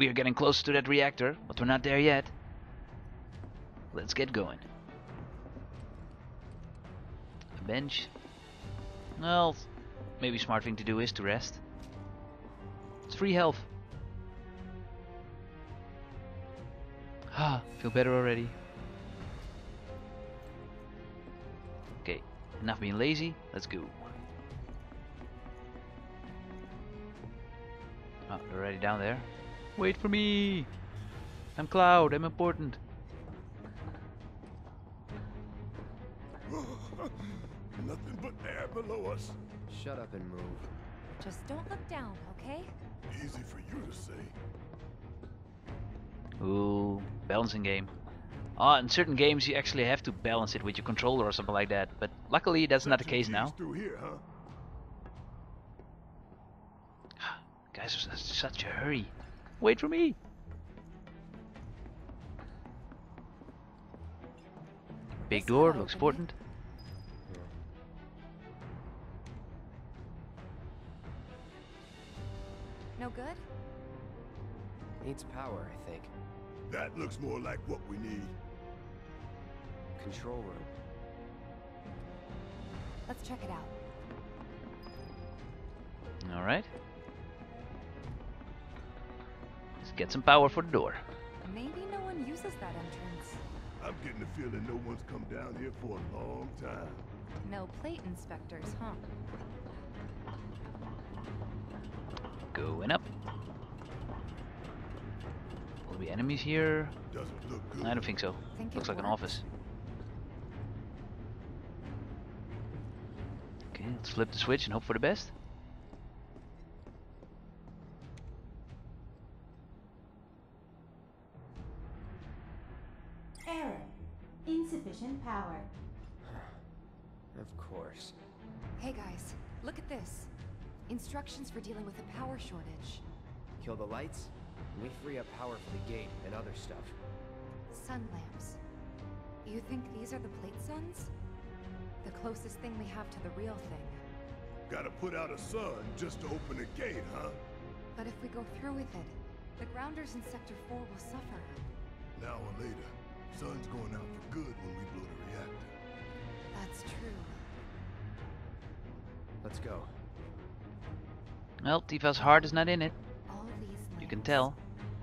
We are getting close to that reactor, but we're not there yet. Let's get going. A bench. Well, maybe smart thing to do is to rest. It's free health. Ah, feel better already. Okay, enough being lazy. Let's go. Oh, they're already down there. Wait for me! I'm Cloud, I'm important. Nothing but air below us. Shut up and move. Just don't look down, okay? Easy for you to say. Ooh, balancing game. Ah, in certain games you actually have to balance it with your controller or something like that, but luckily that's not the case now. Through here, huh? Guys, there's s- such a hurry. Wait for me! Big door, looks opening. important. No good? Needs power, I think. That looks more like what we need. Control room. Let's check it out. Alright. Let's get some power for the door. Maybe no one uses that entrance. I'm getting the feeling no one's come down here for a long time. No plate inspectors, huh? Going up. Will there be enemies here? Doesn't look good. I don't think so. Think Looks like an office. Okay, let's flip the switch and hope for the best. Insufficient power. Of course. Hey guys, look at this. Instructions for dealing with a power shortage. Kill the lights, we free up power for the gate and other stuff. Sun lamps. You think these are the plate suns? The closest thing we have to the real thing. Gotta put out a sun just to open the gate, huh? But if we go through with it, the grounders in Sector 4 will suffer. An hour later, sun's going out for good when we blow the reactor. That's true. Let's go. Well, Tifa's heart is not in it. All these. You can tell.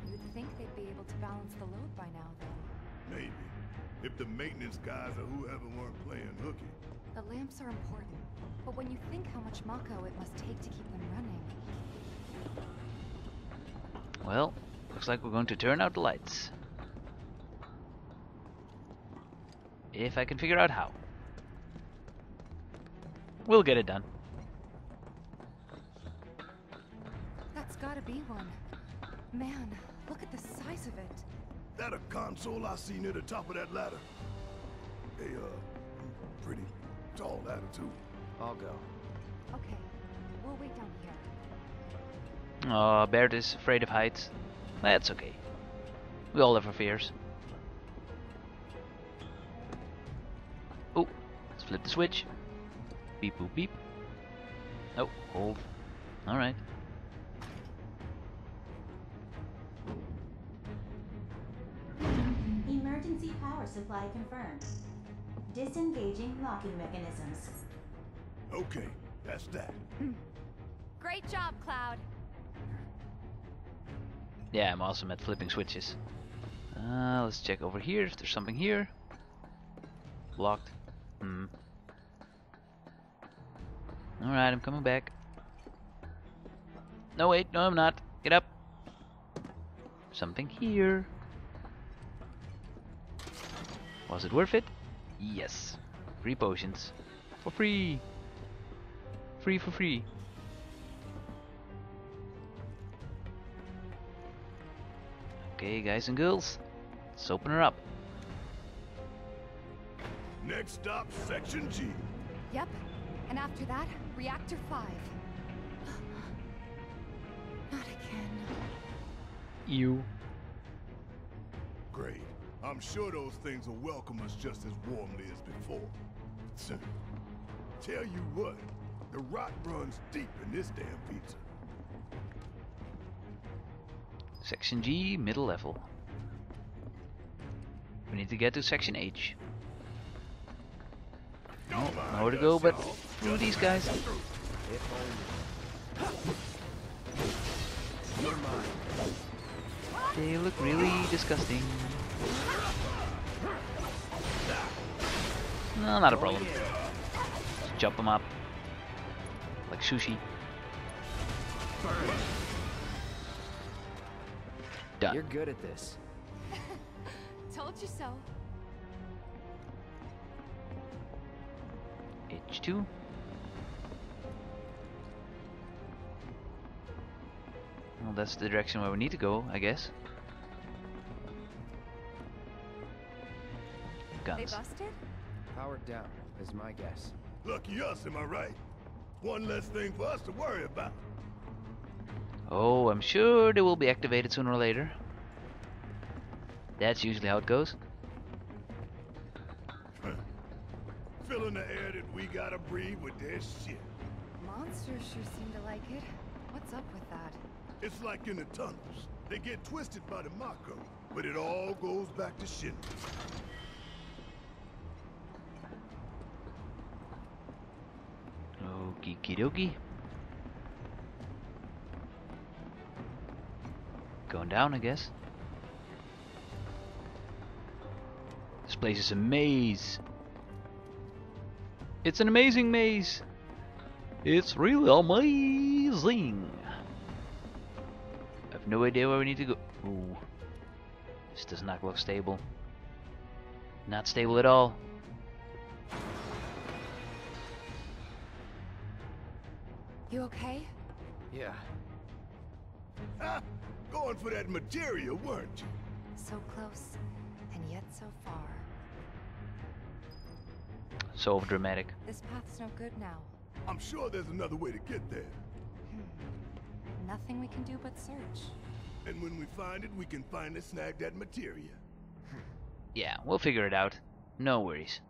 You'd think they'd be able to balance the load by now, though. Maybe. If the maintenance guys or whoever weren't playing hooky. The lamps are important, but when you think how much Mako it must take to keep them running, Well, looks like we're going to turn out the lights. If I can figure out how. We'll get it done. that's gotta be one. Man, look at the size of it. That a console I see near the top of that ladder? A, uh, pretty tall ladder, too. I'll go. Okay, we'll wait down here. Oh, Barret is afraid of heights. That's okay. We all have our fears. Flip the switch. Beep boop beep. Oh, hold. Alright. Emergency power supply confirmed. Disengaging locking mechanisms. Okay, that's that. Great job, Cloud. Yeah, I'm awesome at flipping switches. Uh, let's check over here if there's something here. Blocked. Hmm. Alright, I'm coming back. No, wait, no, I'm not. Get up. Something here. Was it worth it? Yes. Free potions. For free. Free for free. Okay, guys and girls, let's open her up. Next stop, Section G. Yep, and after that, Reactor 5. Not again. You. Great. I'm sure those things will welcome us just as warmly as before. So, tell you what, the rot runs deep in this damn pizza. Section G, middle level. We need to get to section H. No, nowhere to go but through these guys. If only. You're mine. They look really disgusting. No, not a problem. Just chop them up. Like sushi. Done. You're good at this. Told you so. H2. Well, that's the direction where we need to go, I guess. Guns. They busted? Powered down, is my guess. Lucky us, am I right? One less thing for us to worry about. Oh, I'm sure they will be activated sooner or later. That's usually how it goes. Filling the air that we gotta breathe with their shit. Monsters sure seem to like it. What's up with that? It's like in the tunnels. They get twisted by the Mako, but it all goes back to shit. Okie dokie. Going down, I guess. This place is a maze. It's an amazing maze. It's really amazing. I have no idea where we need to go. Ooh. This does not look stable. Not stable at all. You okay? Yeah. Ha! Going for that materia, weren't you? So close, and yet so far. So dramatic. This path's no good now. I'm sure there's another way to get there. Hmm. Nothing we can do but search. And when we find it, we can finally snag that materia. Yeah, we'll figure it out. No worries.